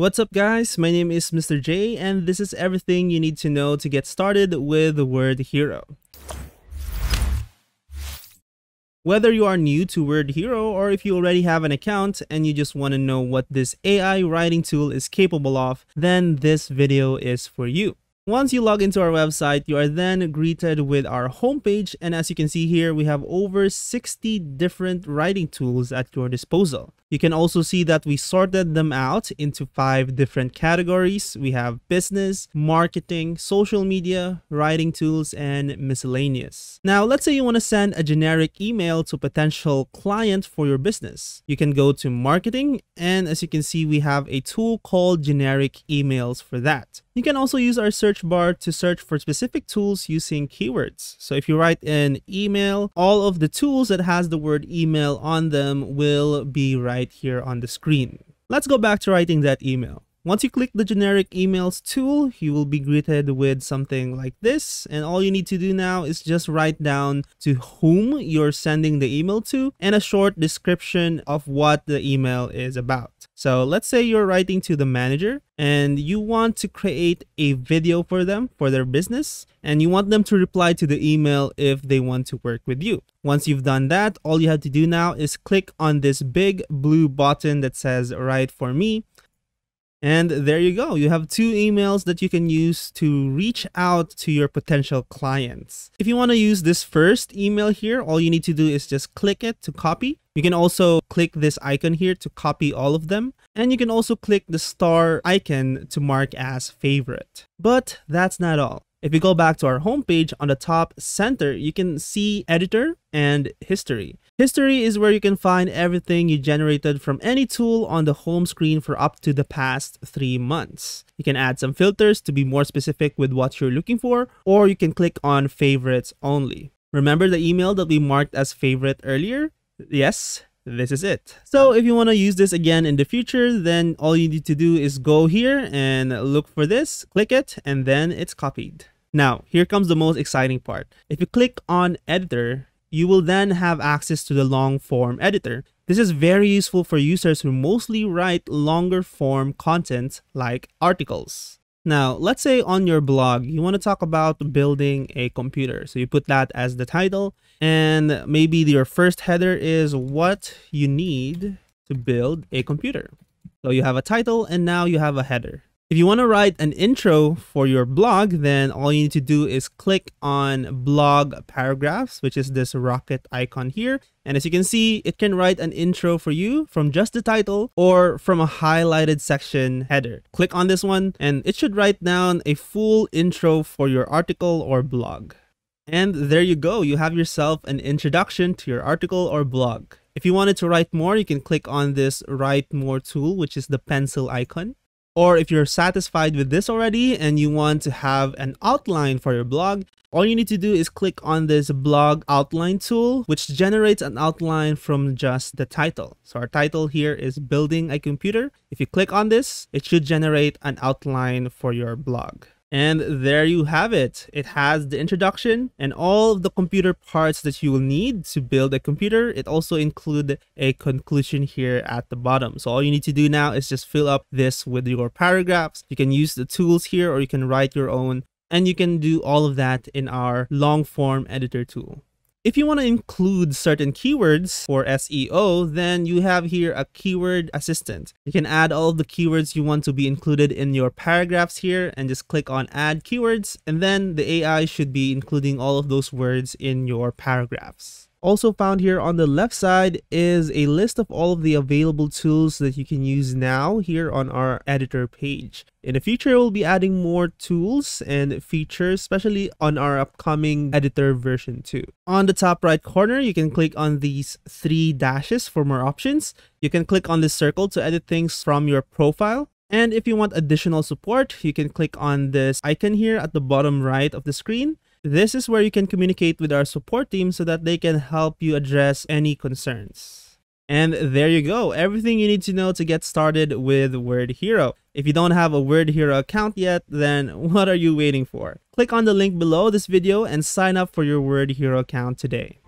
What's up guys, my name is Mr. J and this is everything you need to know to get started with the WordHero. Whether you are new to WordHero or if you already have an account and you just want to know what this AI writing tool is capable of, then this video is for you. Once you log into our website, you are then greeted with our homepage. And as you can see here, we have over 60 different writing tools at your disposal. You can also see that we sorted them out into five different categories. We have business, marketing, social media, writing tools, and miscellaneous. Now, let's say you want to send a generic email to a potential client for your business. You can go to marketing, and as you can see, we have a tool called generic emails for that. You can also use our search bar to search for specific tools using keywords. So if you write an email, all of the tools that has the word email on them will be right right here on the screen. Let's go back to writing that email. Once you click the generic emails tool, you will be greeted with something like this. And all you need to do now is just write down to whom you're sending the email to and a short description of what the email is about. So let's say you're writing to the manager and you want to create a video for them for their business and you want them to reply to the email if they want to work with you. Once you've done that, all you have to do now is click on this big blue button that says write for me and there you go. You have two emails that you can use to reach out to your potential clients. If you want to use this first email here, all you need to do is just click it to copy. You can also click this icon here to copy all of them. And you can also click the star icon to mark as favorite. But that's not all. If you go back to our homepage on the top center, you can see editor and history. History is where you can find everything you generated from any tool on the home screen for up to the past three months. You can add some filters to be more specific with what you're looking for, or you can click on favorites only. Remember the email that we marked as favorite earlier? Yes, this is it. So if you want to use this again in the future, then all you need to do is go here and look for this, click it, and then it's copied. Now, here comes the most exciting part. If you click on editor, you will then have access to the long form editor. This is very useful for users who mostly write longer form content like articles. Now, let's say on your blog, you want to talk about building a computer. So you put that as the title and maybe your first header is what you need to build a computer. So you have a title and now you have a header. If you want to write an intro for your blog, then all you need to do is click on blog paragraphs, which is this rocket icon here. And as you can see, it can write an intro for you from just the title or from a highlighted section header. Click on this one and it should write down a full intro for your article or blog. And there you go. You have yourself an introduction to your article or blog. If you wanted to write more, you can click on this write more tool, which is the pencil icon. Or if you're satisfied with this already and you want to have an outline for your blog, all you need to do is click on this blog outline tool, which generates an outline from just the title. So our title here is building a computer. If you click on this, it should generate an outline for your blog. And there you have it. It has the introduction and all of the computer parts that you will need to build a computer. It also include a conclusion here at the bottom. So all you need to do now is just fill up this with your paragraphs. You can use the tools here or you can write your own and you can do all of that in our long form editor tool. If you want to include certain keywords for SEO, then you have here a keyword assistant. You can add all the keywords you want to be included in your paragraphs here and just click on add keywords and then the AI should be including all of those words in your paragraphs. Also found here on the left side is a list of all of the available tools that you can use now here on our editor page. In the future, we'll be adding more tools and features, especially on our upcoming editor version 2. On the top right corner, you can click on these three dashes for more options. You can click on this circle to edit things from your profile. And if you want additional support, you can click on this icon here at the bottom right of the screen. This is where you can communicate with our support team so that they can help you address any concerns. And there you go, everything you need to know to get started with WordHero. If you don't have a WordHero account yet, then what are you waiting for? Click on the link below this video and sign up for your WordHero account today.